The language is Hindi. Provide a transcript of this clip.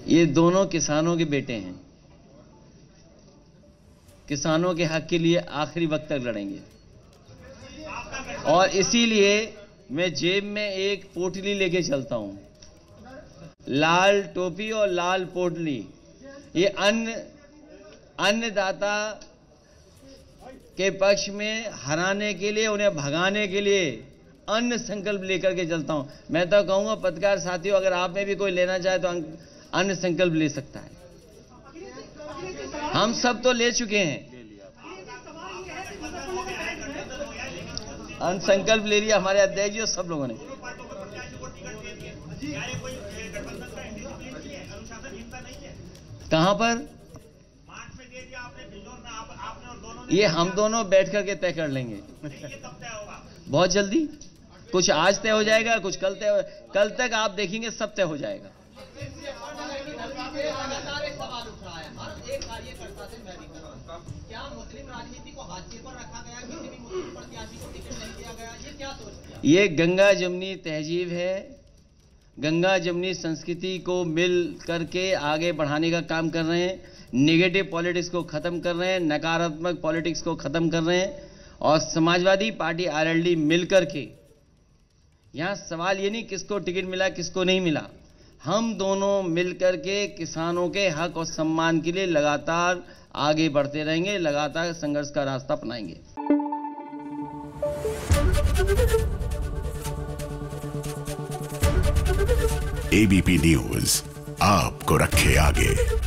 ये दोनों किसानों के बेटे हैं। किसानों के हक के लिए आखिरी वक्त तक लड़ेंगे। और इसीलिए मैं जेब में एक पोटली लेके चलता हूँ। लाल टोपी और लाल पोटली। ये अन्न अन्नदाता के पक्ष में हराने के लिए, उन्हें भगाने के लिए अन्न संकल्प लेकर के चलता हूँ। मैं तो कहूँगा, पत्रकार साथियों, अगर आप में भी कोई लेना चाहे तो अन्न संकल्प ले सकता है। हम सब तो ले चुके हैं। अन्न संकल्प ले लिया हमारे अध्यक्ष जी और सब लोगों ने। कहाँ पर? ये हम दोनों बैठ करके तय कर लेंगे। बहुत जल्दी? कुछ आज तय हो जाएगा, कुछ कल तय कल तक आप देखेंगे, सब तय हो जाएगा। लगातार एक सवाल हर एक कार्यकर्ता से मैं भी कर रहा हूँ। क्या मुस्लिम राजनीति को पर रखा गया? किसी भी मुस्लिम प्रत्याशी को टिकट नहीं दिया गया? ये क्या ये गंगा जमनी तहजीब है। गंगा जमनी संस्कृति को मिल करके आगे बढ़ाने का काम कर रहे हैं। नेगेटिव पॉलिटिक्स को खत्म कर रहे हैं। नकारात्मक पॉलिटिक्स को खत्म कर रहे हैं। और समाजवादी पार्टी आरएलडी मिल करके यहाँ सवाल ये नहीं किसको टिकट मिला, किसको नहीं मिला। हम दोनों मिलकर के किसानों के हक और सम्मान के लिए लगातार आगे बढ़ते रहेंगे, लगातार संघर्ष का रास्ता अपनाएँगे। एबीपी न्यूज़ आपको रखे आगे।